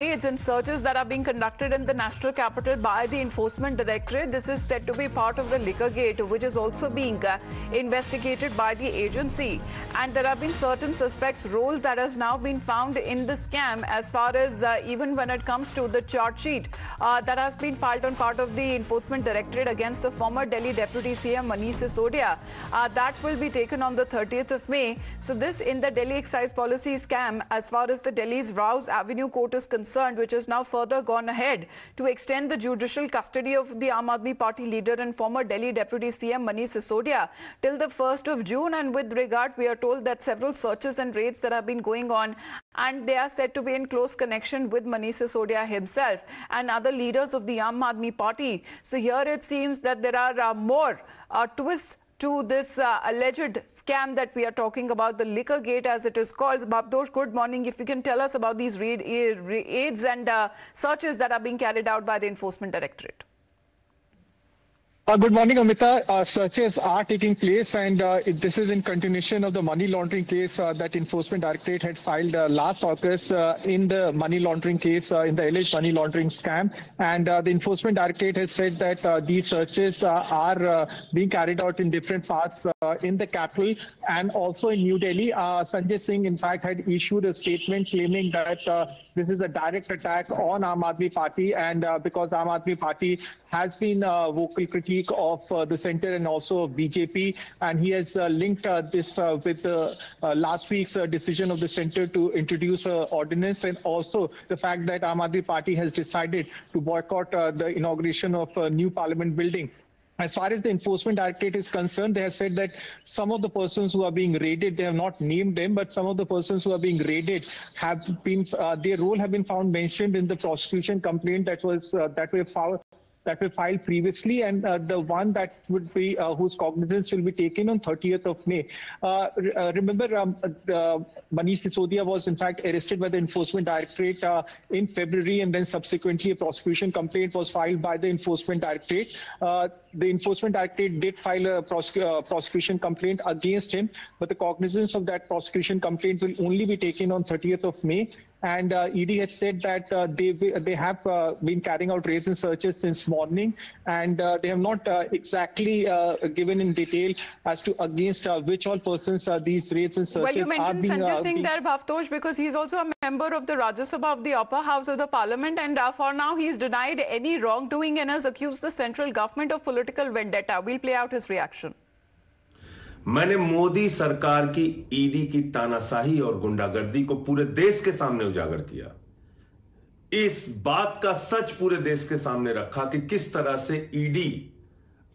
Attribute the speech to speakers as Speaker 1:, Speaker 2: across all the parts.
Speaker 1: raids and searches that are being conducted in the national capital by the enforcement directorate. This is said to be part of the liquor gate, which is also being uh, investigated by the agency. And there have been certain suspects' roles that has now been found in the scam, as far as uh, even when it comes to the charge sheet uh, that has been filed on part of the enforcement directorate against the former Delhi Deputy CM Manish Sisodia. Uh, that will be taken on the 30th of May. So this in the Delhi excise policy scam, as far as the Delhi's Rouse Avenue court is concerned concerned, which has now further gone ahead to extend the judicial custody of the Aam Aadmi Party leader and former Delhi Deputy CM Manish Sisodia till the 1st of June. And with regard, we are told that several searches and raids that have been going on, and they are said to be in close connection with Manish Sisodia himself and other leaders of the Aam Aadmi Party. So here it seems that there are uh, more uh, twists to this uh, alleged scam that we are talking about, the liquor gate as it is called. Bhavtosh, good morning. If you can tell us about these raids and uh, searches that are being carried out by the Enforcement Directorate.
Speaker 2: Uh, good morning, Amita. Uh, searches are taking place, and uh, it, this is in continuation of the money laundering case uh, that Enforcement Directorate had filed uh, last August uh, in the money laundering case, in the alleged money laundering scam. And the Enforcement Directorate has said that these searches are being carried out in different parts in the capital and also in New Delhi. Sanjay Singh, in fact, had issued a statement claiming that this is a direct attack on Aam Aadmi Party, and because Aam Aadmi Party has been vocal of uh, the center and also BJP, and he has uh, linked uh, this with last week's decision of the center to introduce an ordinance, and also the fact that Aam Aadmi Party has decided to boycott the inauguration of a new parliament building. As far as the enforcement directorate is concerned, they have said that some of the persons who are being raided, they have not named them, but some of the persons who are being raided have been, uh, their role have been found mentioned in the prosecution complaint that was uh, that were filed that were filed previously and uh, the one that would be uh, whose cognizance will be taken on 30th of May. Uh, remember, um, Manish Sisodia was in fact arrested by the Enforcement Directorate in February and then subsequently a prosecution complaint was filed by the Enforcement Directorate. the Enforcement Directorate did file a prosecution complaint against him, but the cognizance of that prosecution complaint will only be taken on 30th of May and uh, ED has said that uh, they they have uh, been carrying out raids and searches since morning, and uh, they have not uh, exactly uh, given in detail as to against which all persons are these raids and searches
Speaker 1: well, you mentioned
Speaker 2: being,
Speaker 1: Sanjay Singh there, Bhavtosh, because he's also a member of the Rajya Sabha of the upper house of the parliament, and for now he's denied any wrongdoing and has accused the central government of political vendetta. We'll play out his reaction.
Speaker 3: मैंने मोदी सरकार की ED की तानाशाही और गुंडागर्दी को पूरे देश के सामने उजागर किया। इस बात का सच पूरे देश के सामने रखा कि किस तरह से ईडी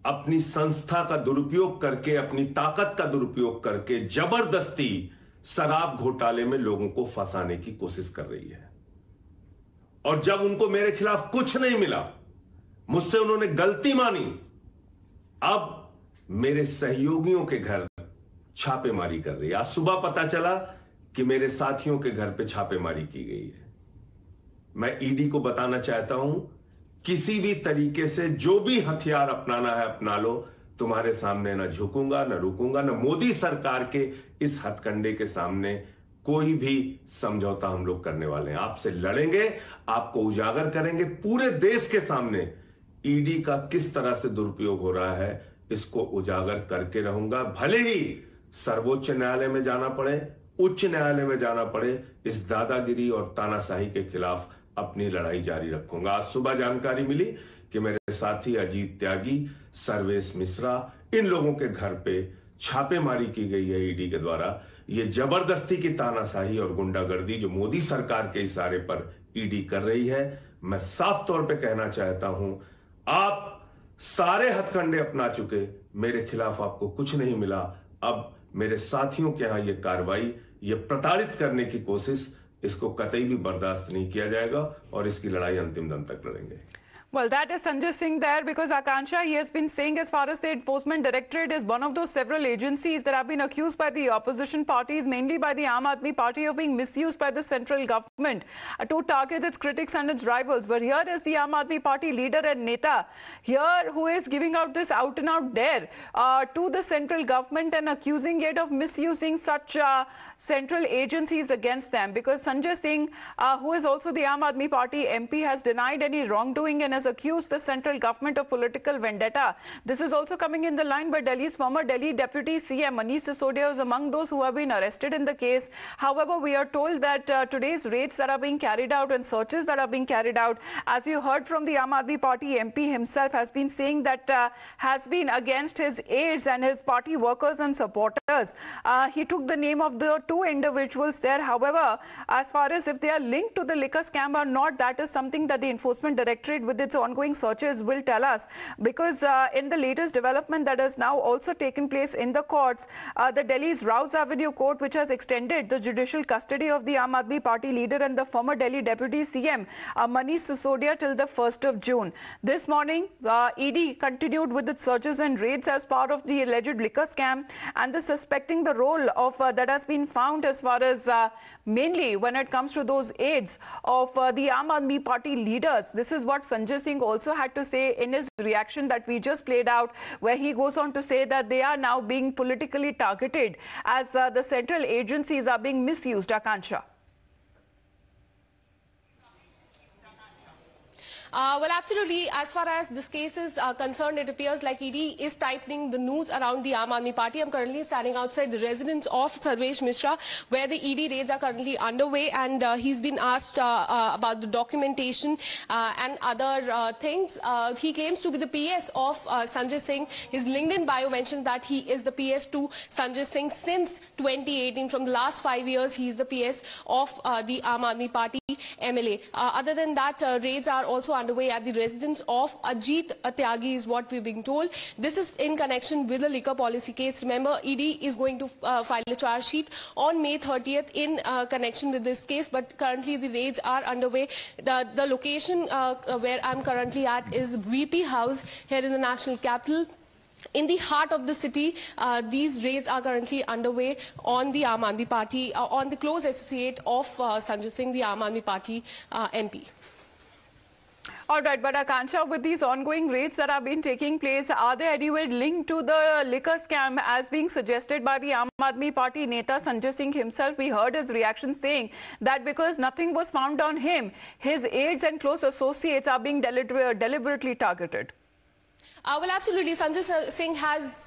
Speaker 3: अपनी संस्था का दुरुपयोग करके, अपनी ताकत का दुरुपयोग करके ज़बरदस्ती शराब घोटाले में लोगों को फंसाने की कोशिश कर रही है। और जब उनको मेरे खिलाफ कुछ नहीं मिला, मुझसे उन्होंने गलती मानी, अब मेरे सहयोगियों के घर छापेमारी कर रही है। आज सुबह पता चला कि मेरे साथियों के घर पे छापेमारी की गई है। मैं ईडी को बताना चाहता हूँ, किसी भी तरीके से जो भी हथियार अपनाना है अपना लो। तुम्हारे सामने ना झुकूँगा, ना रुकूँगा, ना मोदी सरकार के इस हथकंडे के सामने कोई भी समझौता हम लोग करने वाले हैं। आपसे लड़ेंगे, आपको उजागर करेंगे। पूरे देश के सामने ईडी का किस तरह से दुरुपयोग हो रहा है इसको उजागर करके रहूँगा। भले ही सर्वोच्च न्यायालय में जाना पड़े, उच्च न्यायालय में जाना पड़े, इस दादागिरी और तानाशाही के खिलाफ अपनी लड़ाई जारी रखूँगा। आज सुबह जानकारी मिली कि मेरे साथी अजीत त्यागी, सर्वेश मिश्रा, इन लोगों के घर पे छापेमारी की गई है ईडी के द्वारा। ये ज़बरदस्ती की तानाशाही और गुंडागर्दी जो मोदी सरकार के इशारे पर ईडी कर रही है। मैं साफ़ तौर पे कहना चाहता हूँ, आप सारे हथकंडे अपना चुके, मेरे खिलाफ आपको कुछ नहीं मिला। अब मेरे साथियों के यहाँ यह कार्रवाई, ये प्रताड़ित करने की कोशिश, इसको कतई भी बर्दाश्त नहीं किया जाएगा और इसकी लड़ाई अंतिम दम तक लड़ेंगे।
Speaker 1: Well, that is Sanjay Singh there because Akansha, he has been saying as far as the Enforcement Directorate is one of those several agencies that have been accused by the opposition parties, mainly by the Aam Aadmi Party, of being misused by the central government uh, to target its critics and its rivals. But here is the Aam Aadmi Party leader and Neta here who is giving out this out and out dare uh, to the central government and accusing it of misusing such uh, central agencies against them because Sanjay Singh, uh, who is also the Aam Aadmi Party MP, has denied any wrongdoing and has accused the central government of political vendetta. This is also coming in the line by Delhi's former Delhi Deputy CM Manish Sisodia is among those who have been arrested in the case. However, we are told that uh, today's raids that are being carried out and searches that are being carried out, as you heard from the Aam Aadmi Party MP himself, has been saying that uh, has been against his aides and his party workers and supporters. Uh, he took the name of the two individuals there. However, as far as if they are linked to the liquor scam or not, that is something that the Enforcement Directorate with its ongoing searches will tell us. Because uh, in the latest development that has now also taken place in the courts, uh, the Delhi's Rouse Avenue Court, which has extended the judicial custody of the Aam Aadmi Party leader and the former Delhi Deputy CM, uh, Manish Sisodia, till the 1st of June. This morning, uh, ED continued with its searches and raids as part of the alleged liquor scam and the suspecting the role of uh, that has been found as far as uh, mainly when it comes to those aides of uh, the Aam Aadmi Party leaders. This is what Sanjay Singh also had to say in his reaction that we just played out, where he goes on to say that they are now being politically targeted as uh, the central agencies are being misused. Akansha.
Speaker 4: Uh, well, absolutely. As far as this case is uh, concerned, it appears like ED is tightening the noose around the Aam Aadmi Party. I'm currently standing outside the residence of Sarvesh Mishra, where the ED raids are currently underway, and uh, he's been asked uh, uh, about the documentation uh, and other things. he claims to be the PS of Sanjay Singh. His LinkedIn bio mentions that he is the PS to Sanjay Singh since 2018. From the last five years, he is the PS of the Aam Aadmi Party MLA. other than that, raids are also underway at the residence of Ajit Tyagi is what we've been told. This is in connection with the liquor policy case. Remember, ED is going to uh, file a charge sheet on May 30th in uh, connection with this case, but currently the raids are underway. The, the location uh, where I'm currently at is VP House here in the national capital. In the heart of the city, uh, these raids are currently underway on the Aam Aadmi Party, uh, on the close associate of uh, Sanjay Singh, the Aam Aadmi Party uh, MP.
Speaker 1: All right, but Akansha, with these ongoing raids that have been taking place, are they anywhere linked to the liquor scam as being suggested by the Aam Aadmi Party Neta Sanjay Singh himself? We heard his reaction saying that because nothing was found on him, his aides and close associates are being deliberately targeted.
Speaker 4: Uh, well, absolutely. Sanjay Singh has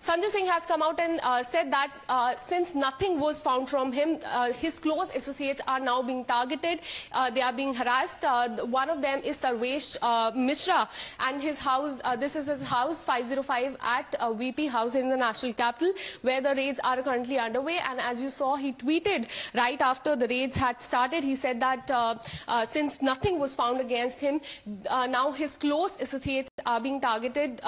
Speaker 4: Sanjay Singh has come out and uh, said that uh, since nothing was found from him, uh, his close associates are now being targeted. Uh, they are being harassed. Uh, one of them is Sarvesh uh, Mishra and his house, this is his house 505 at VP House in the national capital where the raids are currently underway. And as you saw, he tweeted right after the raids had started, he said that since nothing was found against him, now his close associates are being targeted.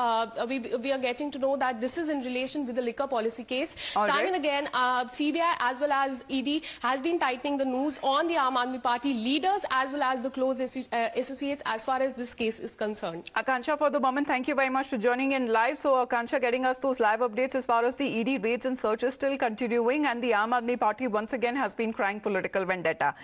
Speaker 4: we, we are getting to know that this is in relation with the liquor policy case. All Time right. and again, uh, CBI as well as ED has been tightening the noose on the Aam Aadmi Party leaders as well as the close uh, associates as far as this case is concerned.
Speaker 1: Akansha, for the moment, thank you very much for joining in live. So, Akansha, getting us those live updates as far as the ED raids and searches still continuing and the Aam Aadmi Party once again has been crying political vendetta.